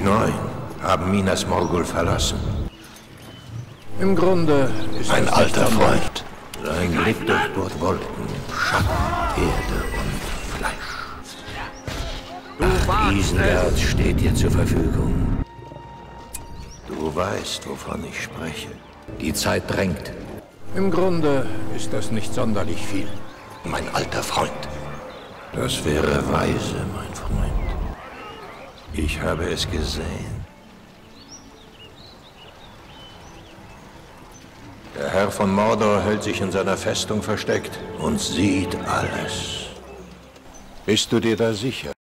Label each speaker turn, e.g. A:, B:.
A: neun haben Minas Morgul verlassen.
B: Im Grunde ist
A: Ein alter Freund. Sein Blick durchbohrt Wolken, Schatten, Erde und Fleisch. Ach, Isengard steht dir zur Verfügung. Du weißt, wovon ich spreche. Die Zeit drängt.
B: Im Grunde ist das nicht sonderlich viel.
A: Mein alter Freund. Das wäre weise. Ich habe es gesehen. Der Herr von Mordor hält sich in seiner Festung versteckt und sieht alles. Bist du dir da sicher?